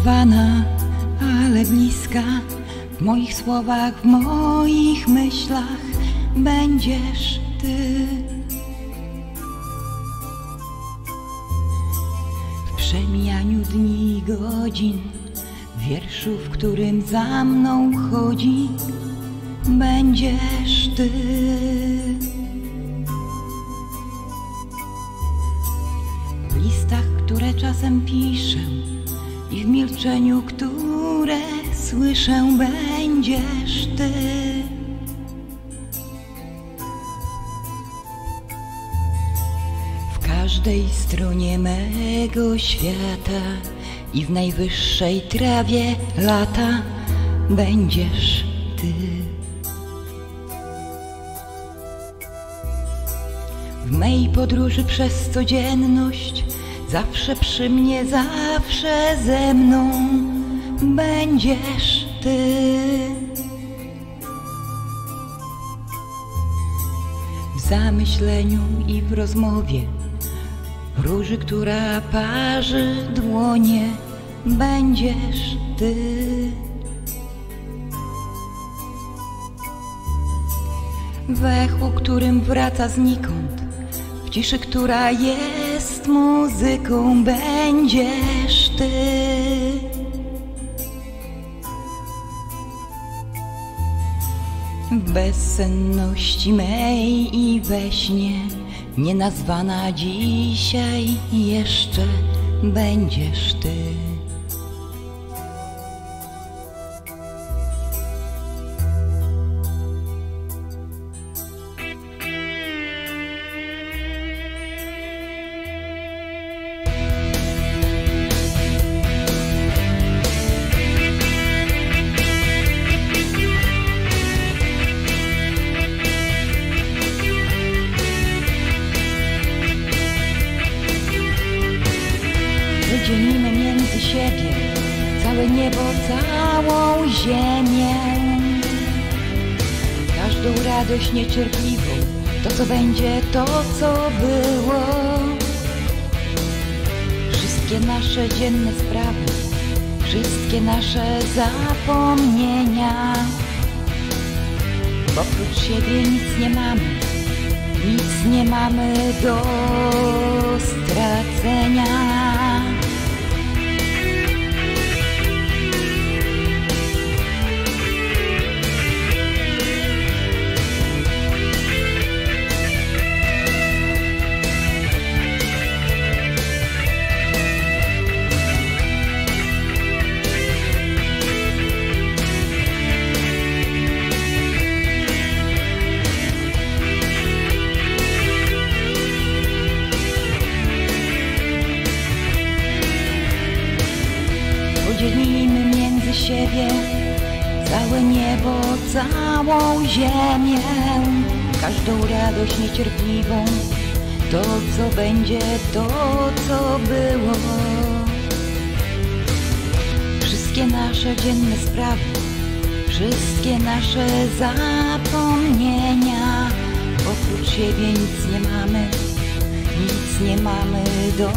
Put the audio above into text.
Nienazwana, ale bliska. W moich słowach, w moich myślach Będziesz Ty. W przemijaniu dni i godzin W wierszu, w którym za mną chodzi Będziesz Ty. W listach, które czasem piszę i w milczeniu, które słyszę, będziesz Ty. W każdej stronie mego świata i w najwyższej trawie lata będziesz Ty. W mej podróży przez codzienność Zawsze przy mnie, zawsze ze mną będziesz Ty. W zamyśleniu i w rozmowie róży, która parzy dłonie, będziesz Ty. W echu, którym wraca znikąd, w ciszy, która jest muzyką, będziesz Ty. Bezsenności mej i we śnie, nienazwana dzisiaj jeszcze będziesz Ty. Całe niebo, całą ziemię. Każdą radość niecierpliwą, to co będzie, to co było. Wszystkie nasze dzienne sprawy, wszystkie nasze zapomnienia. Bo oprócz siebie nic nie mamy, nic nie mamy do stracenia. Siebie całe niebo, całą ziemię, każdą radość niecierpliwą, to co będzie, to co było. Wszystkie nasze dzienne sprawy, wszystkie nasze zapomnienia, oprócz siebie nic nie mamy, nic nie mamy do